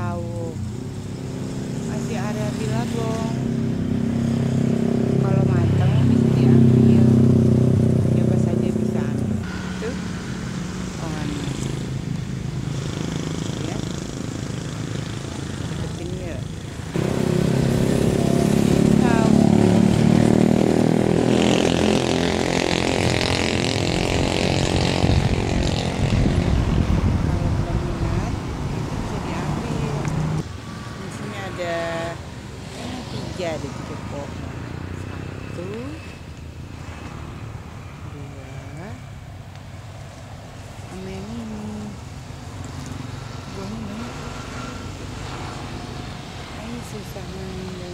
Chao. Tiga ada tiga pohon satu dua. Sama yang ini. Buahnya ini susah nih